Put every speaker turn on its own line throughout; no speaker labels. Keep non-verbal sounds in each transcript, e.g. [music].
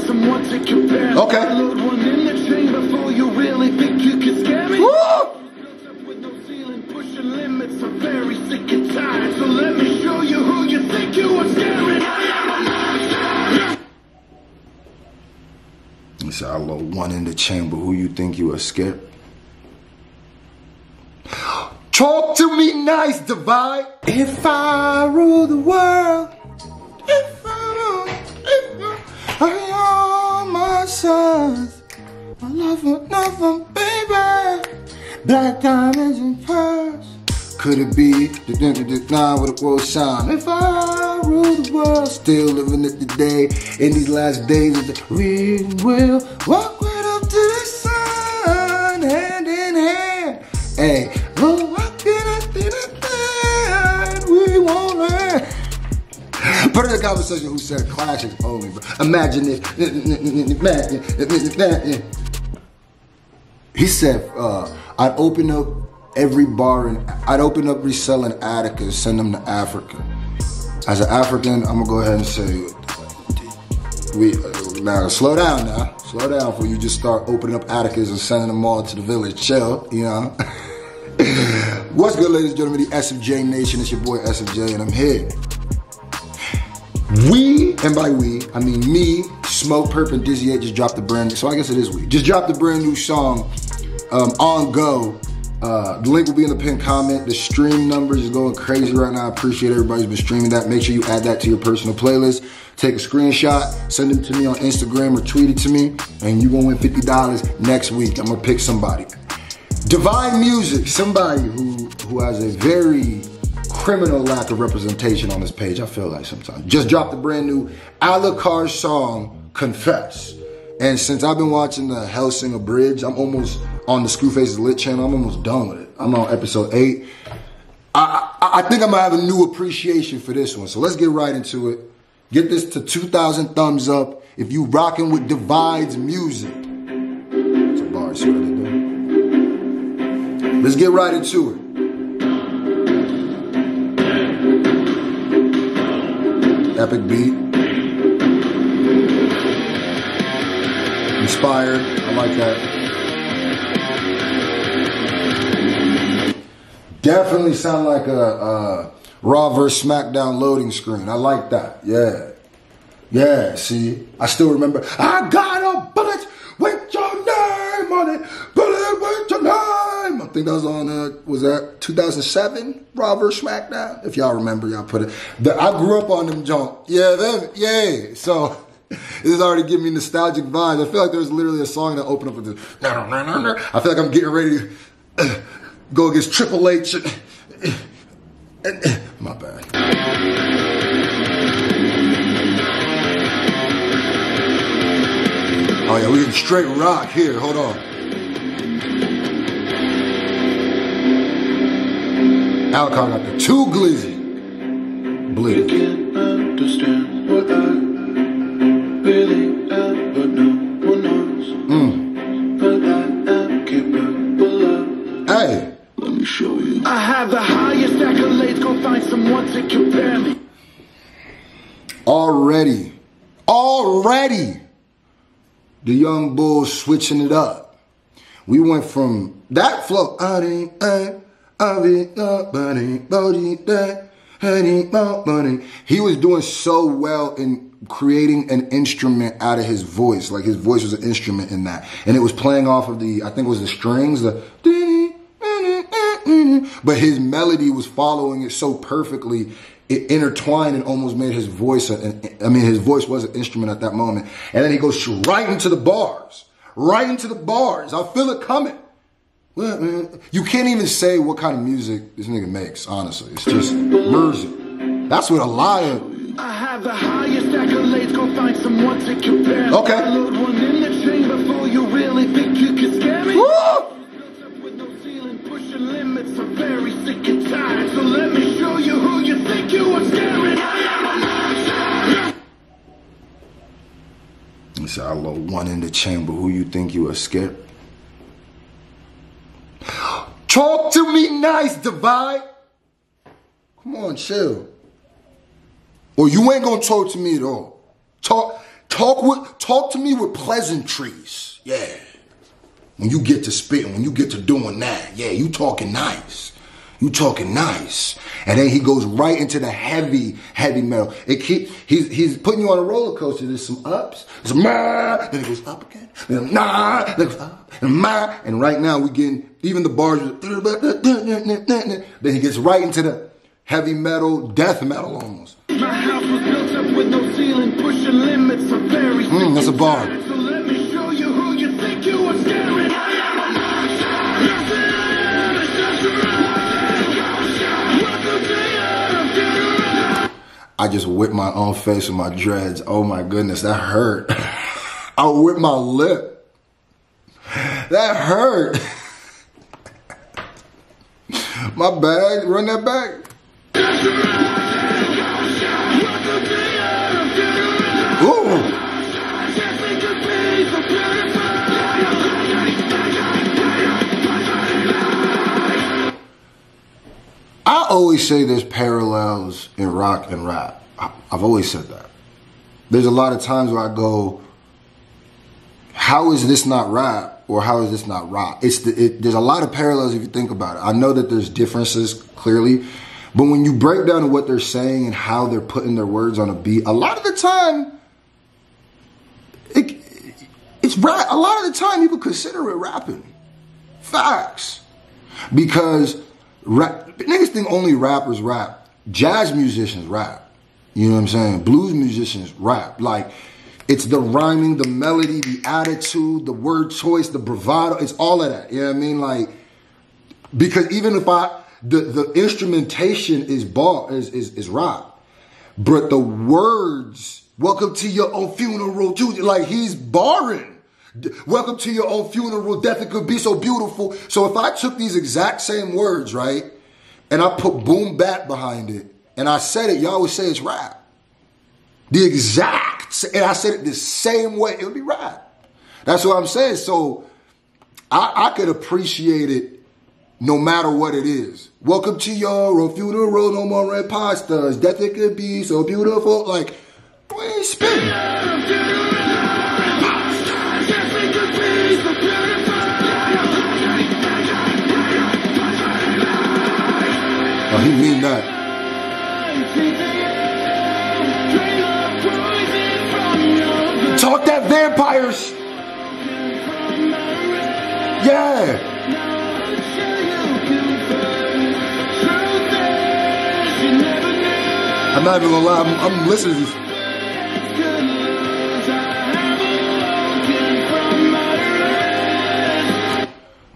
find someone to compare.
Okay.
Load one in the chamber before you really think you can scare me.
Woo!
With no ceiling, pushing limits. I'm very sick and tired. So let me show you who you think you are scaring. I am a monster.
He said, I load one in the chamber. Who you think you are scared? Talk to me nice, Divide. If I rule the world, sons, I love another baby. Black diamonds and pearls. Could it be the the- the nine with a world shine? If I rule the world, still living it today. In these last days, we will walk Put in the conversation who said classics only, bro. Imagine this. He said, uh, I'd open up every bar and I'd open up reselling Atticus, send them to Africa. As an African, I'm gonna go ahead and say, we uh, now slow down now, slow down before you just start opening up Atticus and sending them all to the village. Chill, you know. [laughs] What's good, ladies and gentlemen? The SFJ Nation. It's your boy SFJ, and I'm here. We, and by we, I mean me, Smokepurpp, and Dizzy 8 just dropped the brand so I guess it is we. Just dropped a brand new song um, on Go. Uh, the link will be in the pinned comment. The stream numbers is going crazy right now. I appreciate everybody's been streaming that. Make sure you add that to your personal playlist. Take a screenshot, send it to me on Instagram or tweet it to me, and you're gonna win $50 next week. I'm gonna pick somebody. Divide Music, somebody who who has a very criminal lack of representation on this page. I feel like sometimes just dropped the brand new Alucard song, "Confess." And since I've been watching the Hellsinger Bridge, I'm almost on the Screwfaces Lit channel. I'm almost done with it. I'm on episode eight. I, I, I think I'm gonna have a new appreciation for this one. So let's get right into it. Get this to 2,000 thumbs up if you rocking with Divides music. It's a bar? Let's get right into it. Epic beat. Inspired. I like that. Definitely sound like a, a Raw vs. SmackDown loading screen. I like that. Yeah. Yeah, see? I still remember. I got a think that was on, uh, was that 2007? Raw vs. SmackDown? If y'all remember, y'all put it. The, I grew up on them jump. Yeah, them. Yeah. So. [laughs] This is already giving me nostalgic vibes. I feel like there's literally a song that opened up with this. I feel like I'm getting ready to uh, [clears throat] go against Triple H. [clears throat] [clears throat] My bad. Oh yeah, we can straight rock here. Hold on. Alcon got the two glizzy. Bleed.
Can't understand what I really am, but no one knows. Mm. But I am capable of.
Hey,
Let me show you. I have the highest accolades. Go find someone to compare me.
already, already, the young bulls switching it up. We went from that flow. I didn't, I, He was doing so well in creating an instrument out of his voice. Like his voice was an instrument in that. And it was playing off of the, I think it was the strings, the, but his melody was following it so perfectly it intertwined and almost made his voice a, I mean his voice was an instrument at that moment and then he goes right into the bars right into the bars I feel it coming you can't even say what kind of music this nigga makes honestly it's just music that's what a lion
I have the highest accolades. Go find someone to compare.
Okay.
Load one in the chamber before you really think you can scare me.
Woo!
With no ceiling, pushing limits. I'm very sick and tired. So let me show you who you think you are scaring. I am a monster.
He said, I load one in the chamber. Who you think you are scared? Talk to me nice, Divide. Come on, chill. Or you ain't gonna talk to me at all. Talk, Talk with talk to me with pleasantries. Yeah. When you get to spitting, when you get to doing that, yeah, you talking nice. You talking nice. And then he goes right into the heavy, heavy metal. It keep he's he's putting you on a roller coaster. There's some ups, there's some nah, then it goes up again, then nah, then it goes up, and ma. And right now we getting even the bars. Then he gets right into the heavy metal, death metal almost.
My house was built up with no ceiling, pushing limits. I'm very
Mm, that's a bar.
I just
whipped my own face with my dreads. Oh my goodness, that hurt. I whipped my lip. That hurt. my bag, run that back. Ooh. Always say there's parallels in rock and rap. I've always said that. There's a lot of times where I go, how is this not rap or how is this not rock? It's the, it, there's a lot of parallels if you think about it. I know that there's differences clearly, but when you break down what they're saying and how they're putting their words on a beat, a lot of the time, it, it's rap. A lot of the time, people consider it rapping. Facts. Because rap, niggas think only rappers rap. Jazz musicians rap. You know what I'm saying? Blues musicians rap. Like, it's the rhyming, the melody, the attitude, the word choice, the bravado. It's all of that. You know what I mean? Like, because even if I, the, the instrumentation is bar, is, is, is rock. But the words, welcome to your own funeral, dude. like he's barring. Welcome to your own funeral, death it could be so beautiful. So if I took these exact same words, right, and I put boom bap behind it, and I said it, y'all would say it's rap. The exact, and I said it the same way, it would be rap. That's what I'm saying. So I, I could appreciate it no matter what it is. Welcome to your own funeral, no more red pastas. Death it could be so beautiful. Like, ain't spitting. Oh, that. Talk that vampires. Yeah. I'm not even gonna lie. I'm, I'm listening to this.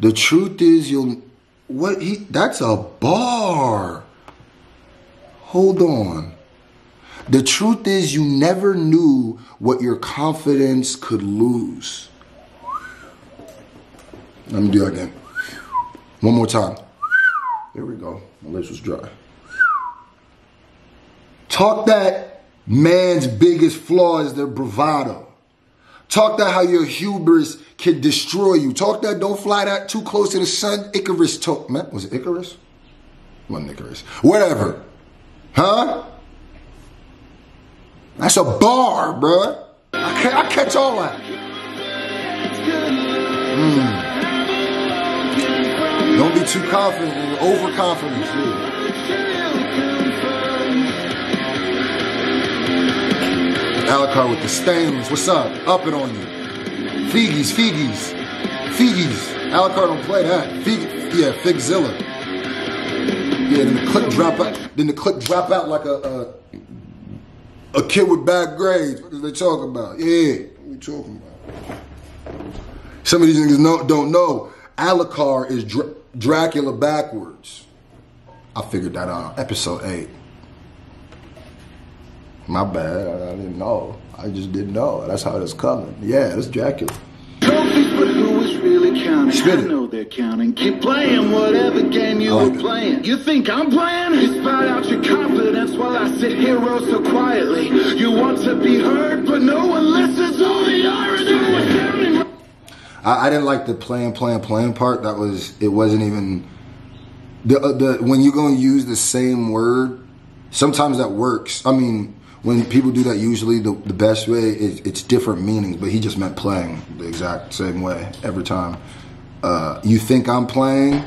The truth is, you'll what he that's a bar. Hold on. The truth is, you never knew what your confidence could lose. Let me do that again. One more time. There we go. My lips was dry. Talk that man's biggest flaw is their bravado. Talk that how your hubris can destroy you. Talk that don't fly that too close to the sun. Icarus talk. Man, was it Icarus? Wasn't Icarus. Whatever. Huh? That's a bar, bruh. I, ca- I catch all that. Mm. Don't be too confident, overconfident. Yeah. Alucard with the stains. What's up? Up it on you. Figgies, Figgies, Figgies. Alucard don't play that. Fig, yeah, Figzilla. Yeah, then the clip drop out. Then the clip drop out like a a, a kid with bad grades. What is they talking about? Yeah, what are we talking about? Some of these niggas know, don't know. Alucard is Dr- Dracula backwards. I figured that out. Episode eight. My bad. I, I didn't know. I just didn't know. That's how it's coming. Yeah, that's Dracula.
Counting?
Spit
I know they're counting. Keep playing whatever game you
like
were
it.
playing. You think I'm playing? Despite out your confidence while I sit here oh so quietly. You want to be heard, but no one listens. All the irony was
I didn't like the playing, playing, playing part. That was it. Wasn't even the uh, the when you're gonna use the same word. Sometimes that works. I mean, when people do that, usually the, the best way is it's different meanings, but he just meant playing the exact same way every time. Uh, you think I'm playing?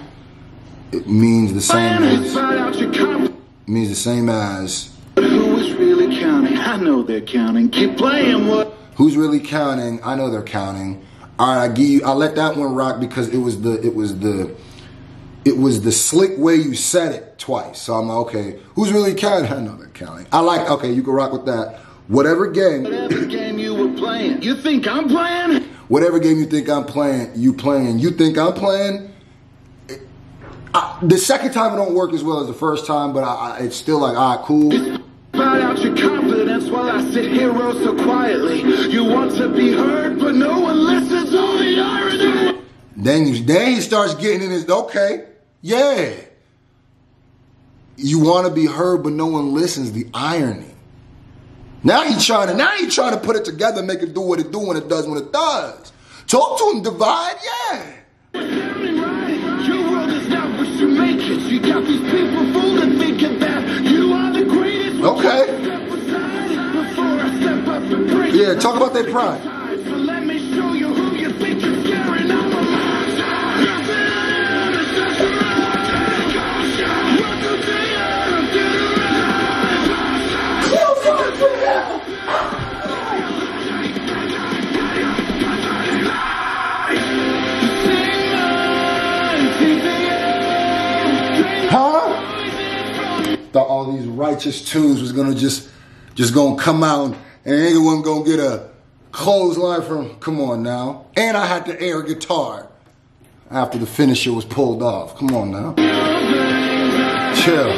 It means the same as
Find out your confidence.
means the same as
Who is really counting? I know they're counting. Keep playing what?
who's really counting. I know they're counting. All right, I give you. I let that one rock because it was the it was the it was the slick way you said it twice. So I'm like, okay, who's really counting? I [laughs] know they're counting. I like. Okay, you can rock with that. Whatever game,
Whatever game you were playing. You think I'm playing?
whatever game you think I'm playing, you playing. You think I'm playing. I, the second time it don't work as well as the first time, but I, I, it's still like, all right, cool.
Out your confidence while I sit here oh so quietly. You want to be heard, but no one listens. The irony.
Then you, then he starts getting in his okay, yeah. You want to be heard, but no one listens. The irony. Now he trying to now he trying to put it together, make it do what it do when it does when it does. Talk to him, divide, yeah.
Your world is not what you make it. You got these people fooled thinking that you are the greatest.
Okay.
Step aside before I step up and break
Yeah, talk about their pride. Righteous tunes was gonna just just gonna come out and anyone gonna get a clothesline from come on now. And I had to air guitar after the finisher was pulled off. Come on now. Chill.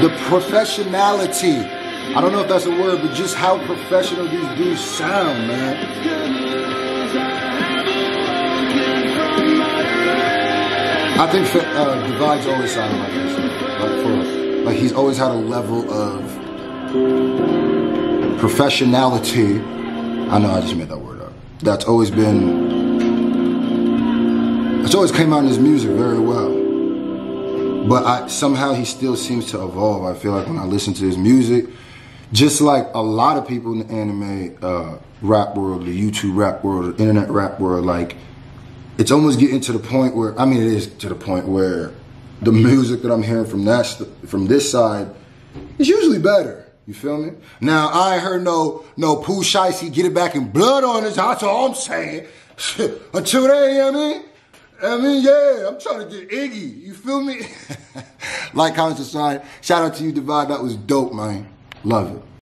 The professionality. I don't know if that's a word, but just how professional these dudes sound, man. I think uh, Divide's always sounded like this. Like for like he's always had a level of professionality. I know I just made that word up. That's always been. It's always came out in his music very well. But I somehow he still seems to evolve. I feel like when I listen to his music, just like a lot of people in the anime uh, rap world, the YouTube rap world, the internet rap world, like it's almost getting to the point where I mean it is to the point where the music that I'm hearing from that from this side is usually better. You feel me? Now I ain't heard no no Pooh Shiesty get it back in blood on his. That's all I'm saying. Until then, you know I mean? I mean, yeah, I'm trying to get Iggy. You feel me? [laughs] like, comment, subscribe. Shout out to you, Divide. That was dope, man. Love it.